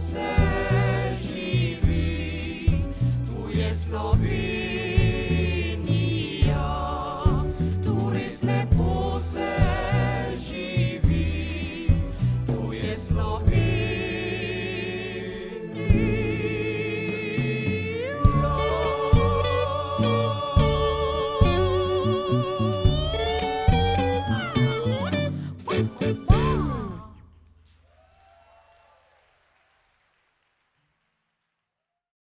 se živí, tu je Slovenija, turist lepo se živí, tu je Slovenija.